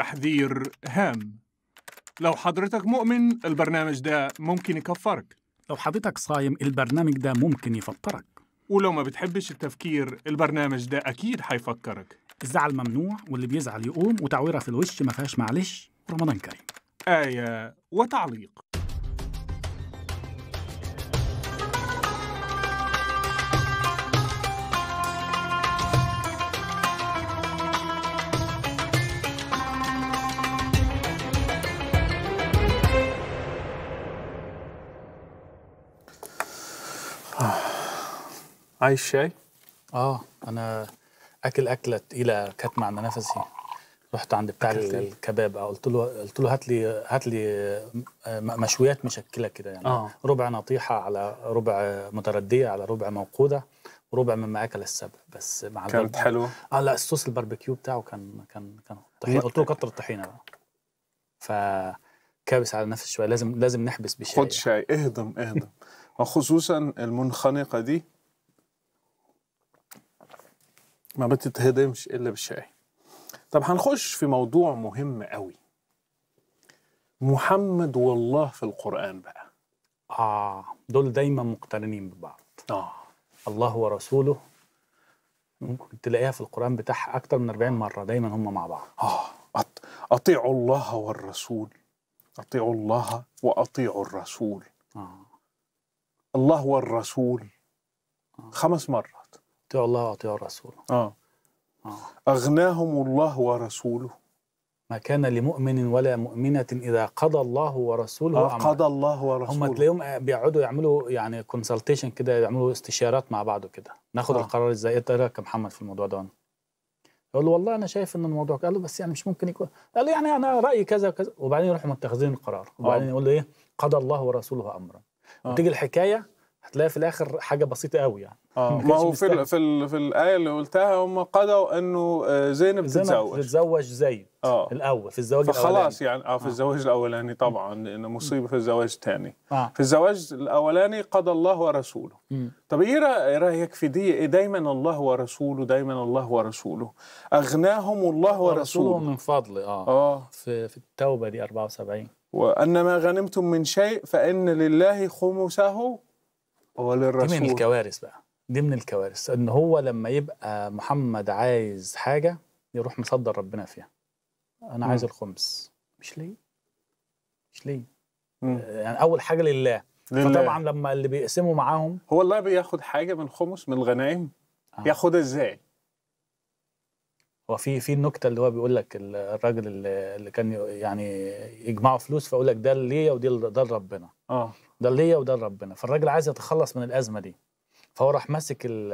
تحذير هام. لو حضرتك مؤمن البرنامج ده ممكن يكفرك. لو حضرتك صايم البرنامج ده ممكن يفطرك. ولو ما بتحبش التفكير البرنامج ده أكيد حيفكرك الزعل ممنوع واللي بيزعل يقوم وتعويرة في الوش ما فيهاش معلش. رمضان كريم. آية وتعليق. عايز شاي؟ آه أنا أكل أكلة تقيلة كاتمه عند نفسي رحت عند بتاع؟ الكباب قلت له قلت له هات لي هات لي آه، مشويات مشكلة كده يعني. آه. ربع نطيحة على ربع متردية على ربع موقوده وربع مما أكل السبع بس مع كانت البرب- حلوة؟ آه لا الصوص الباربيكيو بتاعه كان كان كان طحينة. قلت له كتر الطحينة بقى. ف كابس على نفسي شوية لازم لازم نحبس بشاي خد شاي. اهضم اهضم. وخصوصا المنخنقة دي ما بتتهضمش إلا بالشاي. طب هنخش في موضوع مهم قوي. محمد والله في القرآن بقى. آه دول دايما مقترنين ببعض. آه. الله ورسوله ممكن تلاقيها في القرآن بتاعها أكتر من 40 مرة دايما هم مع بعض. آه. أطيعوا الله والرسول. أطيعوا الله وأطيعوا الرسول. آه. الله والرسول. خمس مرات. أطيعوا الله وأطيعوا الرسول. آه. آه. أغناهم الله ورسوله. ما كان لمؤمن ولا مؤمنة إذا قضى الله ورسوله آه أمرا. قضى الله هم ورسوله تلاقيهم بيقعدوا يعملوا يعني كونسلتيشن كده يعملوا استشارات مع بعض كده ناخد آه. القرار إزاي؟ إيه رايك يا محمد في الموضوع ده. يقول له والله أنا شايف إن الموضوع قال له بس يعني مش ممكن يكون. قال له يعني أنا رأيي كذا وكذا. وبعدين يروحوا متخذين القرار. وبعدين آه. يقول له إيه؟ قضى الله ورسوله أمرا. آه. وتيجي الحكاية هتلاقي في الآخر حاجة بسيطة قوي يعني. آه. ما هو في ال مستاهل. في ال في الآية اللي قلتها هم قضوا إنه آه، زينب تتزوج. تتزوج زيد آه. الأول في الزواج فخلاص الأولاني. يعني آه في الزواج الأولاني طبعا لأنه مصيبة في الزواج الثاني. آه. في الزواج الأولاني قضى الله ورسوله. مم. طب إيه إيه رأيك في دي؟ إيه دايما الله ورسوله دايما الله ورسوله. أغناهم الله ورسوله ورسوله. من فضل آه. آه. في في التوبة دي 74 وأن ما غنمتم من شيء فإن لله خمسه دي من وللرسول الكوارث بقى. دي من الكوارث. إن هو لما يبقى محمد عايز حاجة يروح مصدر ربنا فيها. أنا عايز مم. الخمس. مش ليه؟ مش ليه؟ مم. يعني أول حاجة لله, لله. فطبعا لما اللي بيقسموا معاهم هو الله بياخد حاجة من خمس من الغنائم. آه. ياخدها إزاي؟ هو في في النكتة اللي هو بيقول لك ال- الراجل اللي كان يعني يجمعوا فلوس فيقول لك ده ليا ودي ده لربنا. آه. ده ليا وده لربنا. فالراجل عايز يتخلص من الأزمة دي. فهو راح ماسك ال-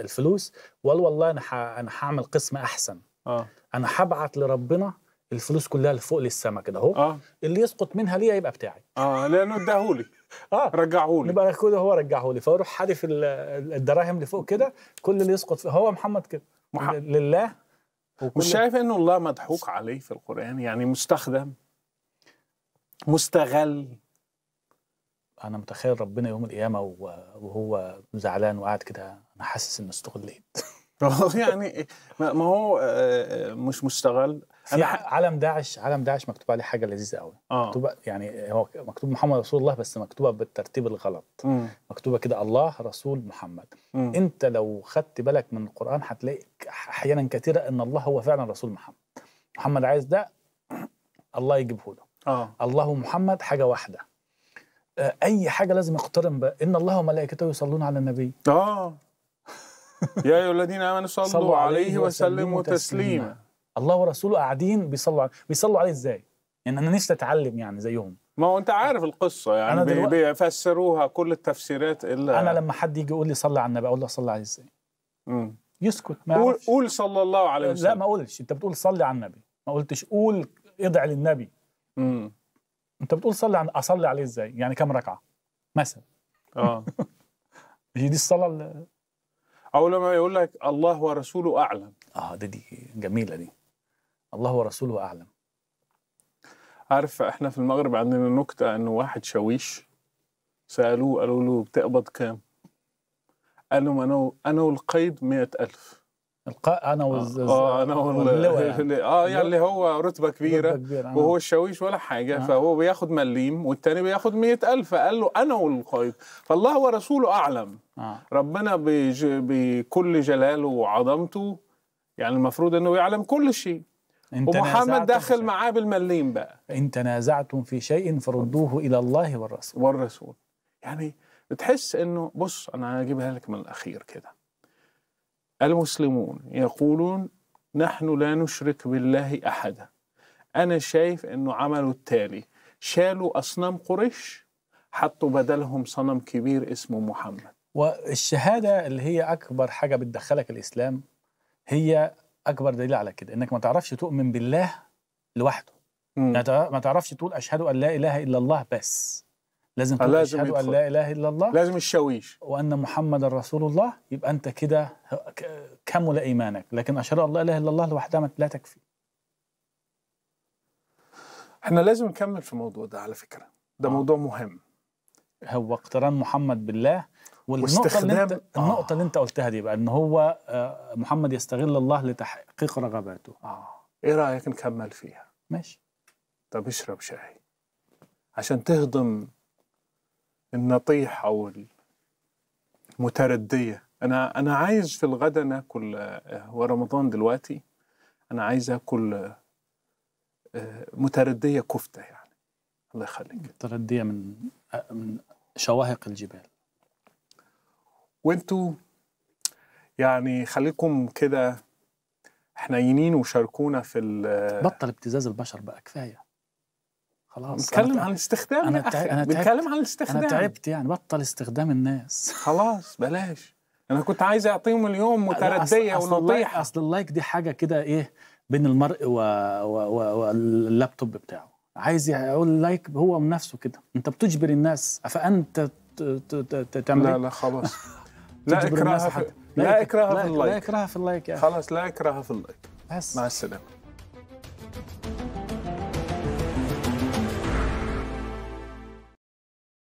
الفلوس وقال والله أنا أنا هعمل قسم أحسن. آه. أنا هبعت لربنا الفلوس كلها لفوق للسما كده أهو. آه. اللي يسقط منها ليا يبقى بتاعي. آه لأنه اداهولي. آه. رجعهولي. نبقى كده هو رجعه لي فاروح حادف ال- الدراهم لفوق كده. كل اللي يسقط فيه هو محمد كده. مح- لله. مش شايف إنه الله مضحوك عليه في القرآن؟ يعني مستخدم؟ مستغل؟ أنا متخيل ربنا يوم القيامة وهو زعلان وقاعد كده أنا حاسس إني استغليت يعني ما هو آه، مش مستغل. في ع- علم داعش علم داعش مكتوب عليه حاجة لذيذة قوي آه. مكتوبة يعني هو مكتوب محمد رسول الله بس مكتوبة بالترتيب الغلط. مكتوبة كده الله رسول محمد. مم. أنت لو خدت بالك من القرآن هتلاقي أحيانا كثيرة إن الله هو فعلا رسول محمد. محمد عايز ده الله يجيبه له. آه. الله ومحمد حاجة واحدة. آه، أي حاجة لازم يقترن ب إن الله وملائكته يصلون على النبي. آه. يا أيها الذين آمنوا صلوا, صلوا عليه عليه وسلموا تسليما. الله ورسوله قاعدين بيصلوا عليه. بيصلوا عليه إزاي؟ يعني أنا نفسي أتعلم يعني زيهم. ما هو أنت عارف القصة يعني. أنا دلوقتي- بيفسروها كل التفسيرات الا أنا لما حد يجي يقول لي صلي على النبي أقول له صلي عليه إزاي. يسكت ما قول. قول صلى الله عليه لا وسلم. ما أقولش. أنت بتقول صلي على النبي. ما قلتش قول ادعي للنبي. مم. انت بتقول صلي عن اصلي عليه إزاي؟ يعني كم ركعة مثلا؟ آه. مش دي الصلاة ال- أو لما يقول لك الله ورسوله أعلم. آه دي دي جميلة دي. الله ورسوله أعلم. عارف إحنا في المغرب عندنا نكتة انه واحد شاويش سألوه قالوا له بتقبض كام؟ قال لهم أنا أنا والقيد مئة ألف. القاء أنا والز... آه أنا واللواء يعني. آه يعني اللي هو رتبة كبيره رتبة كبيرة، آه. وهو الشاويش ولا حاجة آه. فهو بياخد مليم والتاني بياخد مئة ألف فقال له أنا والقائد فالله ورسوله أعلم. آه. ربنا بج... بكل جلاله وعظمته يعني المفروض أنه يعلم كل شيء. ومحمد داخل معاه بالمليم بقى. إن تنازعتم في شيء فردوه إلى الله والرسول. والرسول. يعني بتحس إنه بص أنا هجيبها لك من الأخير كده. المسلمون يقولون نحن لا نشرك بالله أحدا. أنا شايف إنه عملوا التالي. شالوا أصنام قريش حطوا بدلهم صنم كبير اسمه محمد. والشهادة اللي هي أكبر حاجة بتدخلك الإسلام هي أكبر دليل على كده إنك ما تعرفش تؤمن بالله لوحده. مم. ما تعرفش تقول أشهد أن لا إله إلا الله بس. لازم تقول لازم أشهد أن. لا إله إلا الله لازم الشاويش. وأن محمد رسول الله. يبقى أنت كده كمل إيمانك. لكن أشهد أن لا إله إلا الله لوحدها لا تكفي. إحنا لازم نكمل في الموضوع ده على فكرة. ده آه. موضوع مهم. هو اقتران محمد بالله. والنقطة اللي أنت آه. النقطة اللي أنت قلتها دي بقى إن هو آه، محمد يستغل الله لتحقيق رغباته. آه. إيه رأيك نكمل فيها؟ ماشي. طب اشرب شاي. عشان تهضم النطيح أو المتردية. أنا أنا عايز في الغدا ناكل آه، هو رمضان دلوقتي. أنا عايز آكل آه، متردية كفتة يعني. الله يخليك. تردية من آه، من شواهق الجبال. وأنتوا يعني خليكم كده حنينين وشاركونا في بطل ابتزاز البشر بقى كفاية. خلاص بنتكلم أنا عن الاستخدام تع- تعبت. بنتكلم عن الاستخدام أنا تعبت يعني بطل استخدام الناس. خلاص بلاش. أنا كنت عايز أعطيهم اليوم لا، متردية أصل- ونطيحه أصل اللايك دي حاجة كده إيه بين المرء و... و... و... واللابتوب بتاعه. عايز يقول like هو من نفسه كده. أنت بتجبر الناس. فانت ت... ت... ت... تعمل لا إيه؟ لا خلاص. لا إكراه لا إكراه لا- في لا ال like. إكراه في ال like. خلاص لا إكراه في ال like. بس. مع السلامة.